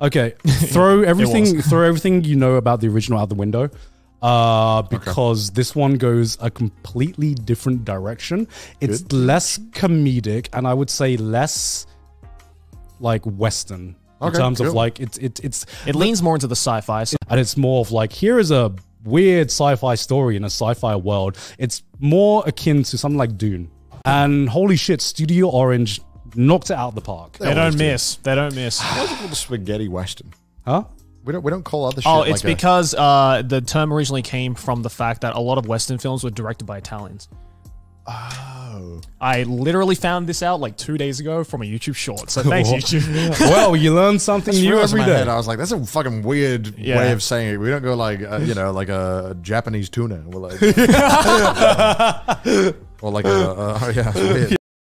Okay, throw everything throw everything you know about the original out the window. Uh, because this one goes a completely different direction. It's less comedic and I would say less like western in Okay, terms of like it's it's it's It leans more into the sci-fi. So and it's more of like here is a weird sci-fi story in a sci-fi world. It's more akin to something like Dune. And holy shit, Studio Orange knocked it out of the park. they don't miss. They don't miss. Why is it called a spaghetti western? Huh? We don't we don't call other shit. Oh, like it's a- because uh, the term originally came from the fact that a lot of Western films were directed by Italians. Oh. I literally found this out like two days ago from a YouTube short. So thanks, YouTube. well, you learn something Just new realized in every my day. head, I was like, that's a fucking weird Yeah. way of saying it. We don't go like, uh, you know, like a Japanese tuna. We're like, or like a, uh, yeah, it's weird.